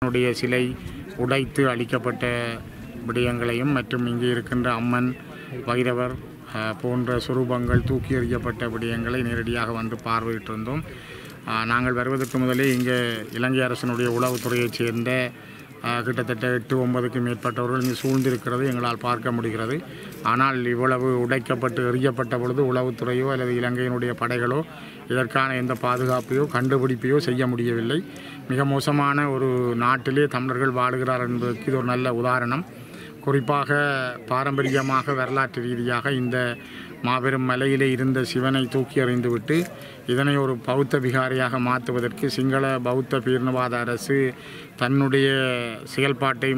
அவனுடைய சிலை உடைத்து அளிக்கப்பட்ட விடயங்களையும் மற்றும் இங்கே இருக்கின்ற அம்மன் வைரவர் போன்ற சுரூபங்கள் தூக்கி எறியப்பட்ட விடயங்களை நேரடியாக வந்து பார்வையிட்டிருந்தோம். நாங்கள் வருவதற்கு முதலே இங்கே இலங்கை அரசினுடைய உளவுத்துறையைச் சேர்ந்த கிட்டத்தட்ட எட்டு ஒன்பதுக்கு மேற்பட்டவர்கள் இங்கு சூழ்ந்திருக்கிறது எங்களால் பார்க்க முடிகிறது. ஆனால் இவ்வளவு உடைக்கப்பட்டு எறியப்பட்ட பொழுது உளவுத்துறையோ அல்லது இலங்கையினுடைய படைகளோ இதற்கான எந்த பாதுகாப்பையோ கண்டுபிடிப்பையோ செய்ய முடியவில்லை. மிக மோசமான ஒரு நாட்டிலே தமிழர்கள் வாழுகிறார் என்பதற்கு இது ஒரு நல்ல உதாரணம். குறிப்பாக பாரம்பரியமாக வரலாற்று ரீதியாக இந்த மாபெரும் மலையிலே இருந்த சிவனை தூக்கி எறிந்துவிட்டு இதனை ஒரு பௌத்த விகாரியாக மாற்றுவதற்கு சிங்கள பௌத்த பீர்ணவாத அரசு தன்னுடைய செயல்பாட்டை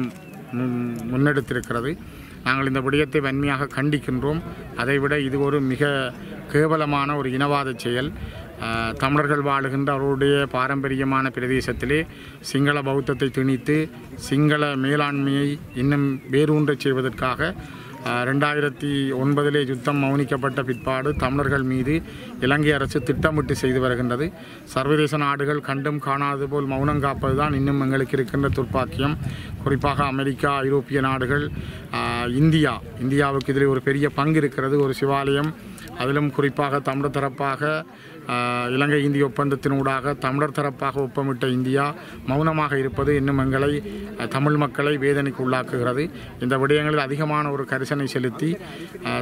முன்னெடுத்திருக்கிறது. நாங்கள் இந்த விடயத்தை வன்மையாக கண்டிக்கின்றோம். அதைவிட இது ஒரு மிக கேவலமான ஒரு இனவாத செயல். தமிழர்கள் வாழுகின்ற அவருடைய பாரம்பரியமான பிரதேசத்திலே சிங்கள பௌத்தத்தை திணித்து சிங்கள மேலாண்மையை இன்னும் வேரூன்றச் செய்வதற்காக ரெண்டாயிரத்தி ஒன்பதிலே யுத்தம் மௌனிக்கப்பட்ட பிற்பாடு தமிழர்கள் மீது இலங்கை அரசு திட்டமிட்டு செய்து வருகின்றது. சர்வதேச நாடுகள் கண்டும் காணாதது போல் மௌனம் காப்பது தான் இன்னும் எங்களுக்கு இருக்கின்ற துர்ப்பாக்கியம். குறிப்பாக அமெரிக்கா ஐரோப்பிய நாடுகள் இந்தியா இந்தியாவுக்கு இதில் ஒரு பெரிய பங்கு இருக்கிறது. ஒரு சிவாலயம் அதிலும் குறிப்பாக தமிழர் தரப்பாக இலங்கை இந்திய ஒப்பந்தத்தினூடாக தமிழர் தரப்பாக ஒப்பமிட்ட இந்தியா மௌனமாக இருப்பது இன்னும் எங்களை தமிழ் மக்களை வேதனைக்கு உள்ளாக்குகிறது. இந்த விடயங்களில் அதிகமான ஒரு கரிசனை செலுத்தி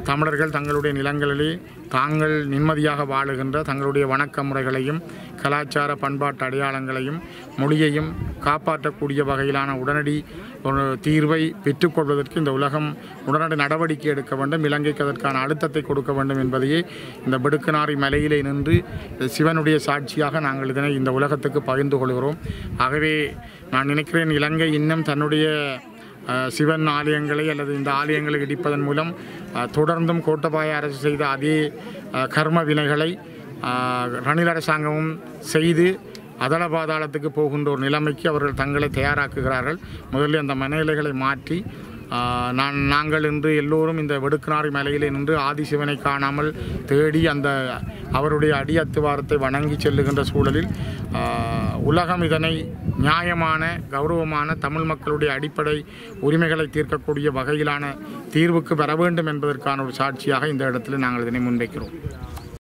தமிழர்கள் தங்களுடைய நிலங்களிலே தாங்கள் நிம்மதியாக வாழுகின்ற தங்களுடைய வணக்க முறைகளையும் கலாச்சார பண்பாட்டு அடையாளங்களையும் மொழியையும் காப்பாற்றக்கூடிய வகையிலான உடனடி ஒரு தீர்வை பெற்றுக்கொள்வதற்கு இந்த உலகம் உடனடி நடவடிக்கை எடுக்க வேண்டும். இலங்கைக்கு அதற்கான அழுத்தத்தை கொடுக்க வேண்டும் என்பதையே இந்த பெடுக்கனாரி மலையிலே நின்று சிவனுடைய சாட்சியாக நாங்கள் இதனை இந்த உலகத்துக்கு பகிர்ந்து கொள்கிறோம். ஆகவே நான் நினைக்கிறேன் இலங்கை இன்னும் தன்னுடைய சிவன் ஆலயங்களை அல்லது இந்த ஆலயங்களை இடிப்பதன் மூலம் தொடர்ந்தும் கோட்டபாய அரசு செய்த அதே கர்ம வினைகளை ரணில் அரசாங்கமும் செய்து அதள பாதாளத்துக்கு போகின்ற ஒரு நிலைமைக்கு அவர்கள் தங்களை தயாராக்குகிறார்கள். முதலில் அந்த மனநிலைகளை மாற்றி நான் நாங்கள் இன்று எல்லோரும் இந்த வெடுக்குநாரி மலையிலே நின்று ஆதிசிவனை காணாமல் தேடி அந்த அவருடைய அடி அத்துவாரத்தை வணங்கி செல்லுகின்ற சூழலில் உலகம் இதனை நியாயமான கௌரவமான தமிழ் மக்களுடைய அடிப்படை உரிமைகளை தீர்க்கக்கூடிய வகையிலான தீர்வுக்கு வர வேண்டும் என்பதற்கான ஒரு சாட்சியாக இந்த இடத்தில் நாங்கள் இதனை முன்வைக்கிறோம்.